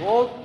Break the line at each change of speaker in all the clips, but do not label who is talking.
Hold.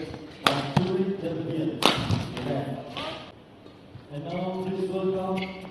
Minutes are during the event. And now please welcome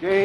Game.